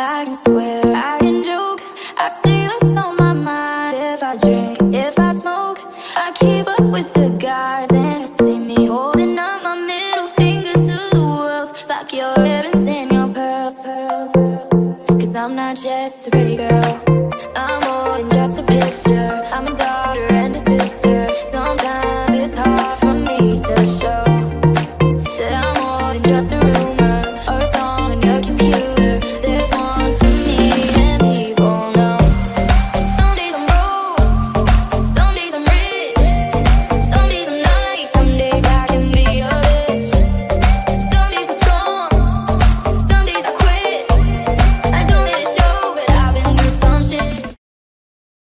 I can swear, I can joke. I see what's on my mind. If I drink, if I smoke I keep up with the guys. And you see me holding up my middle finger to the world. Like your ribbons and your pearls. Cause I'm not just a pretty girl. I'm more than just a picture. I'm a daughter and a sister. Sometimes it's hard for me to show That I'm more than just a